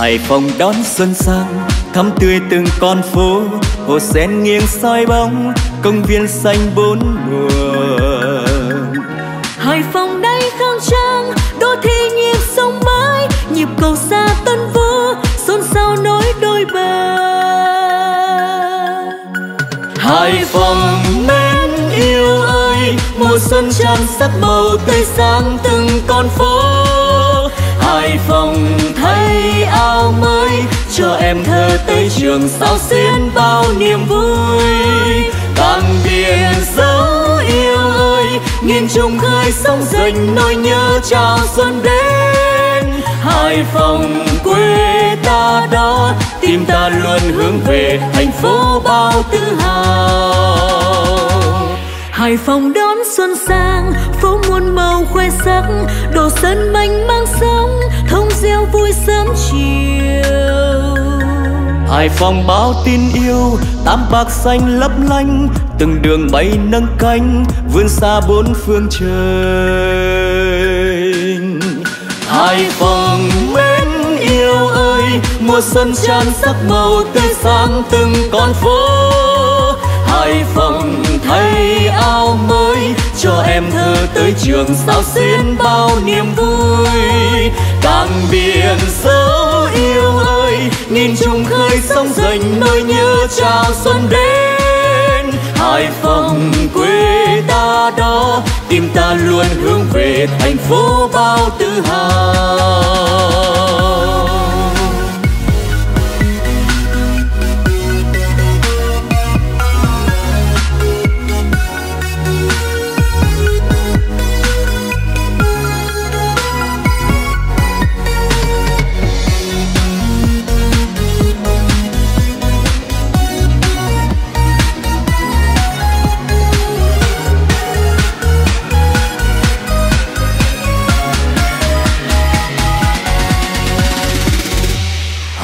Hải Phòng đón xuân sang thắm tươi từng con phố. Hồ sen nghiêng soi bóng công viên xanh bốn mùa. Hải Phòng đây khang trang đô thị nhịp sông mãi nhịp cầu xa tân vũ xôn xao nối đôi bờ. Hải Phòng mến yêu ơi mùa xuân tràn sắc màu tươi sáng từng con phố. Hải Phòng cho em thơ tới trường sao xuyên bao niềm vui. Càng biển dấu yêu ơi, nghìn trùng khơi sông dành nỗi nhớ chào xuân đến. Hải Phòng quê ta đó, tim ta luôn hướng về thành phố bao tự hào. Hải Phòng đón xuân sang, phố muôn màu khoe sắc, đồ sơn mênh mang sóng, thông reo vui sớm chiều. Hải Phòng bao tin yêu, tám bạc xanh lấp lánh, từng đường bay nâng cánh, vươn xa bốn phương trời. Hải Phòng mến yêu ơi, mùa xuân tràn sắc màu tươi sáng từng con phố. Hải Phòng thay áo mới, cho em thơ tới trường sao xuyên bao niềm vui càng biển dấu yêu ơi, nhìn trùng khơi sông dành nỗi nhớ chào xuân đến. Hải Phòng quê ta đó, tim ta luôn hướng về thành phố bao tự hào.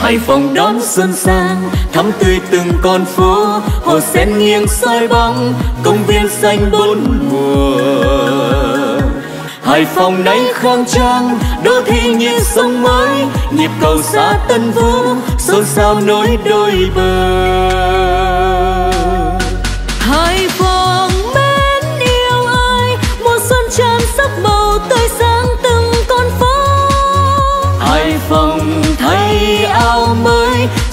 Hải Phòng đón xuân sang, thắm tươi từng con phố. Hồ sen nghiêng soi bóng, công viên xanh bốn mùa. Hải Phòng nay khang trang, đô thị như sông mới. Nhịp cầu xã tân vũ xôn xao nối đôi bờ.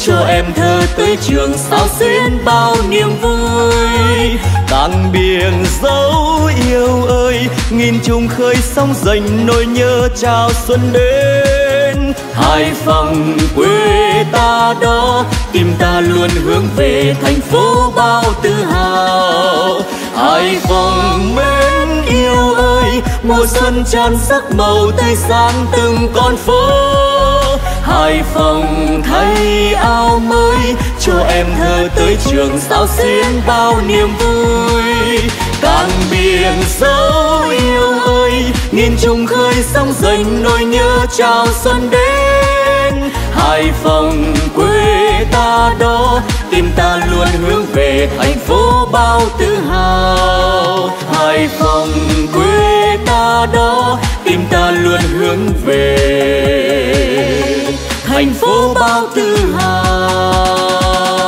Cho em thơ tới trường sao xuyên bao niềm vui. Càng biển dấu yêu ơi, nghìn trùng khơi sông dành nỗi nhớ chào xuân đến. Hải Phòng quê ta đó, tim ta luôn hướng về thành phố bao tự hào. Hải Phòng mến yêu ơi, mùa xuân tràn sắc màu tươi sáng từng con phố. Hải Phòng thay áo mới, cho em thơ tới trường sao xuyên bao niềm vui. Càng biển dấu yêu ơi nghìn trùng khơi sóng dành nỗi nhớ chào xuân đến. Hải Phòng quê ta đó, tim ta luôn hướng về thành phố bao tự hào. Hải Phòng quê ta đó, tim ta luôn hướng về thành phố bao tự hào